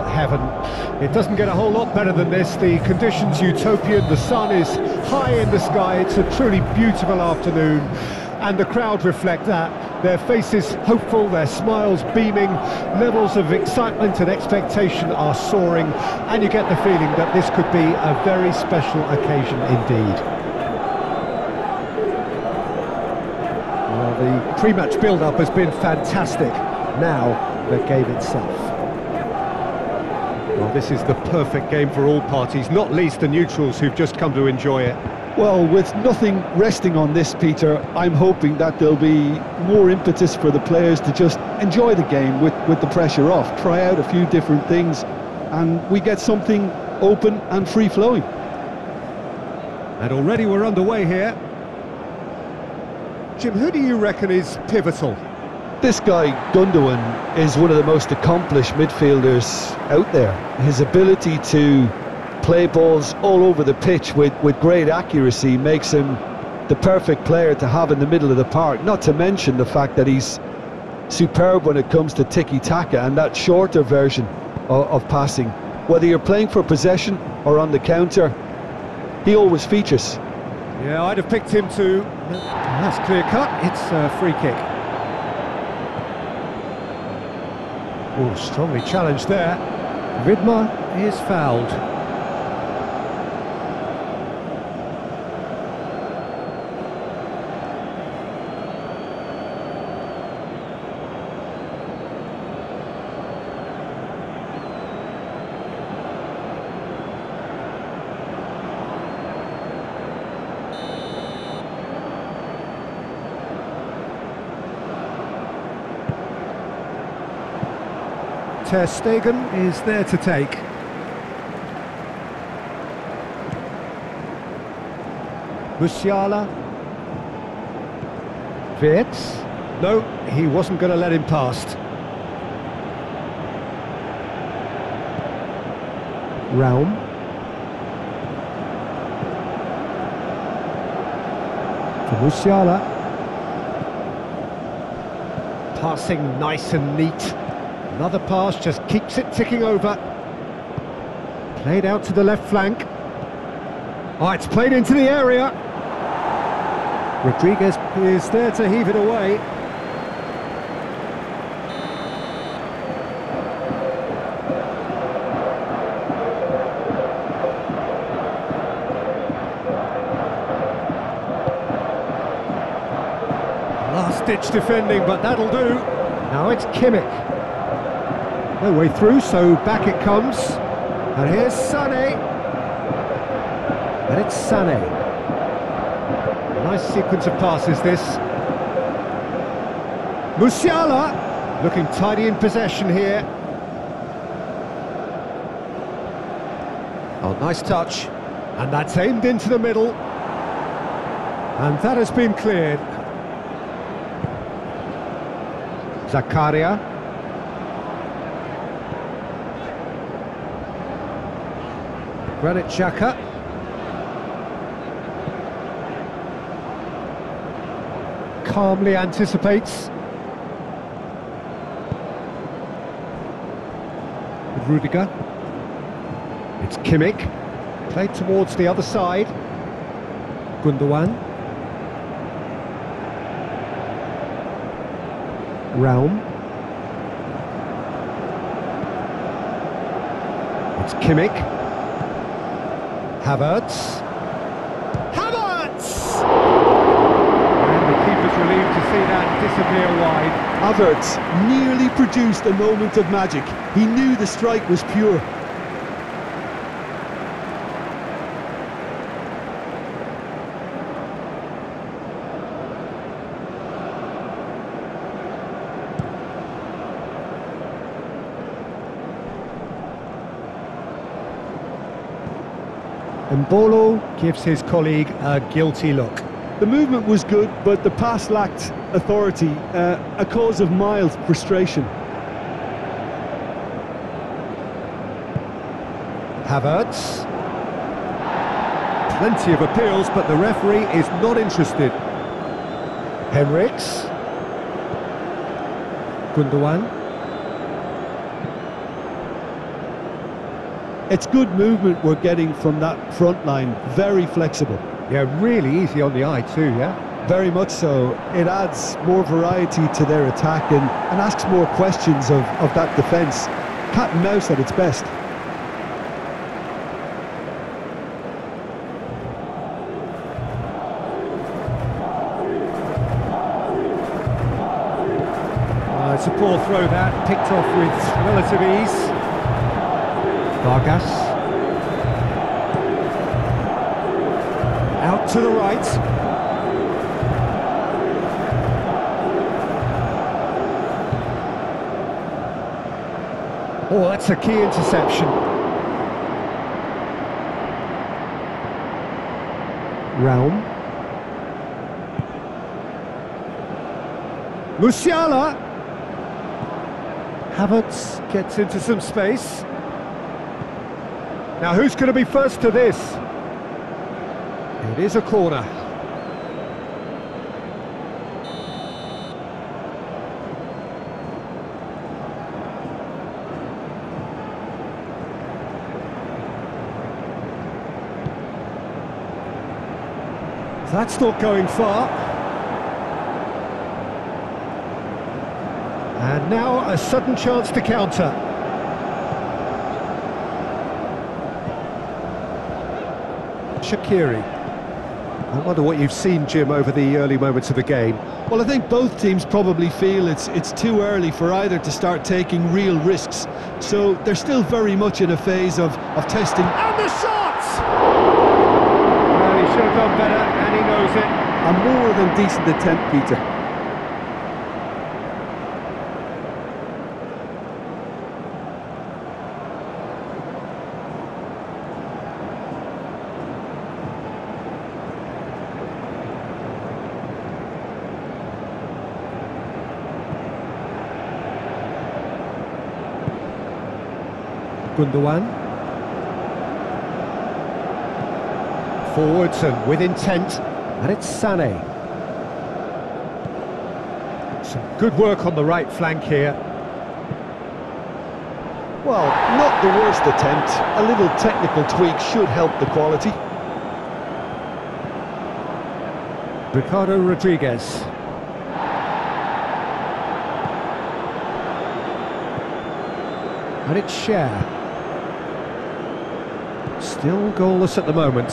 heaven. It doesn't get a whole lot better than this. The conditions utopian, the sun is high in the sky, it's a truly beautiful afternoon, and the crowd reflect that. Their faces hopeful, their smiles beaming, levels of excitement and expectation are soaring, and you get the feeling that this could be a very special occasion indeed. Well, the pre-match build-up has been fantastic. Now, the game itself. Well, this is the perfect game for all parties, not least the neutrals who've just come to enjoy it. Well, with nothing resting on this, Peter, I'm hoping that there'll be more impetus for the players to just enjoy the game with, with the pressure off, try out a few different things, and we get something open and free-flowing. And already we're underway here. Jim, who do you reckon is pivotal? This guy, Gundogan, is one of the most accomplished midfielders out there. His ability to play balls all over the pitch with, with great accuracy makes him the perfect player to have in the middle of the park, not to mention the fact that he's superb when it comes to tiki-taka and that shorter version of, of passing. Whether you're playing for possession or on the counter, he always features. Yeah, I'd have picked him too. That's clear cut, it's a free kick. Oh, strongly challenged there. Widmer is fouled. Ter Stegen is there to take. Musiala. Wirtz. No, he wasn't going to let him past. Raum. To Musiala. Passing nice and neat. Another pass just keeps it ticking over. Played out to the left flank. Oh, it's played into the area. Rodriguez is there to heave it away. Last-ditch defending, but that'll do. Now it's Kimmich. No way through, so back it comes. And here's Sané. And it's Sané. Nice sequence of passes, this. Musiala, looking tidy in possession here. Oh, nice touch. And that's aimed into the middle. And that has been cleared. Zakaria. Granit Xhaka. Calmly anticipates. With Rudiger. It's Kimmich. Played towards the other side. Gundogan. Raum. It's Kimmich. Havertz. Havertz! And the keeper's relieved to see that disappear wide. Havertz nearly produced a moment of magic. He knew the strike was pure. Embolo gives his colleague a guilty look. The movement was good, but the pass lacked authority, uh, a cause of mild frustration. Havertz. Plenty of appeals, but the referee is not interested. Henrichs. Gundogan. It's good movement we're getting from that front line, very flexible. Yeah, really easy on the eye too, yeah? Very much so. It adds more variety to their attack and, and asks more questions of, of that defence. Cat and mouse at its best. Uh, it's a poor throw that, picked off with relative ease. Vargas. Out to the right. Oh, that's a key interception. Raum. Musiala. Havertz gets into some space. Now, who's going to be first to this? It is a corner. That's not going far. And now a sudden chance to counter. Shaqiri. I wonder what you've seen, Jim, over the early moments of the game. Well, I think both teams probably feel it's it's too early for either to start taking real risks. So they're still very much in a phase of, of testing. And the shots! Well, he should have done better, and he knows it. A more than decent attempt, Peter. Gundogan. Forwards and with intent, and it's Sané. Some good work on the right flank here. Well, not the worst attempt. A little technical tweak should help the quality. Ricardo Rodriguez. And it's Schär. Still goalless at the moment.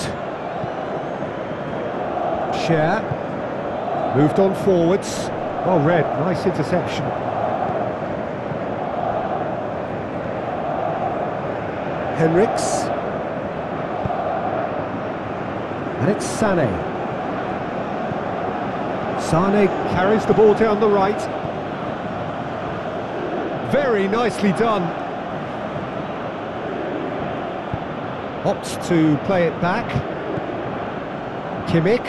Schär. Moved on forwards. Oh, well read, nice interception. Henrichs. And it's Sané. Sane carries the ball down the right. Very nicely done. Opts to play it back. Kimmich.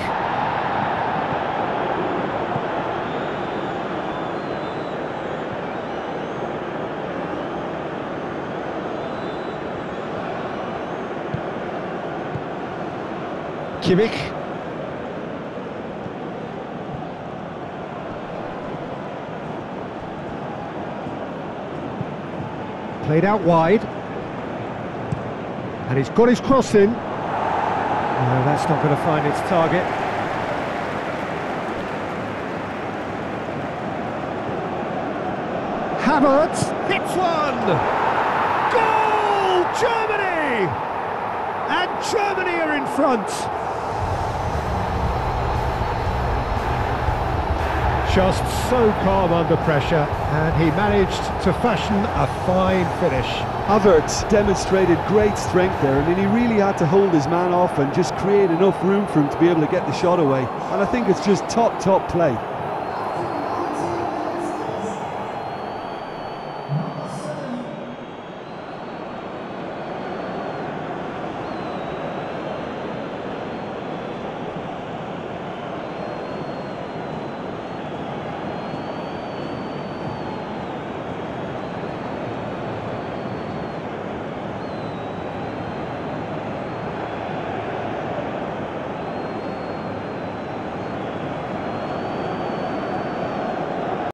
Kimmich. Played out wide. And he's got his cross in. No, that's not going to find its target. Havertz hits one! Goal! Germany! And Germany are in front. Just so calm under pressure, and he managed to fashion a fine finish. Havertz demonstrated great strength there, and he really had to hold his man off and just create enough room for him to be able to get the shot away. And I think it's just top, top play.